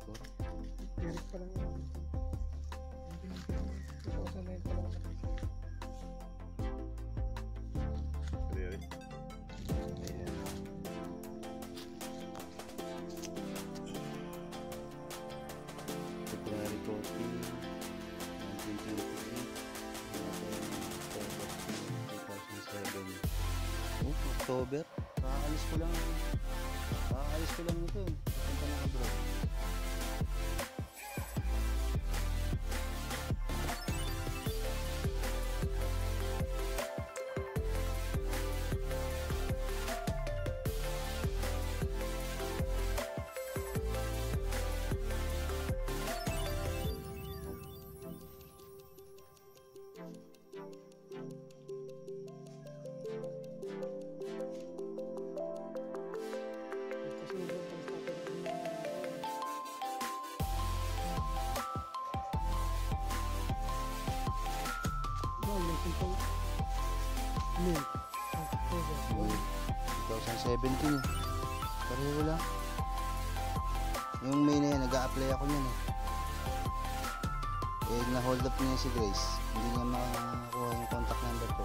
gitu Iris pa lang yun. Really? Yeah. February coffee, October Oh, Nakakalis ko lang Uy, 2017 eh. Pareho lang. Yung May na yan, nag-a-apply ako niyan eh. Eh, na-hold up niya si Grace. Hindi niya makakuha yung contact number ko.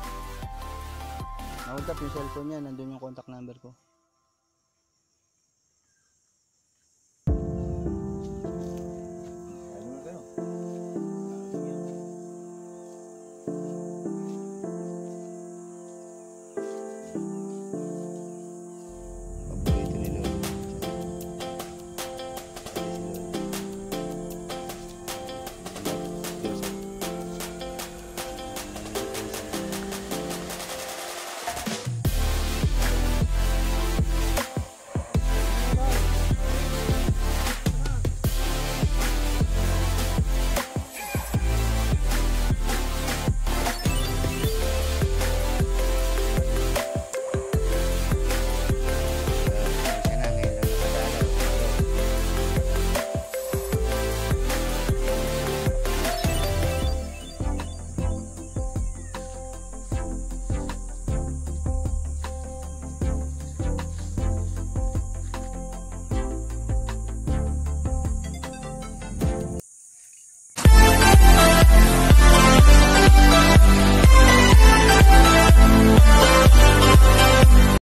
Na-hold up yung cellphone niya, nandun yung contact number ko.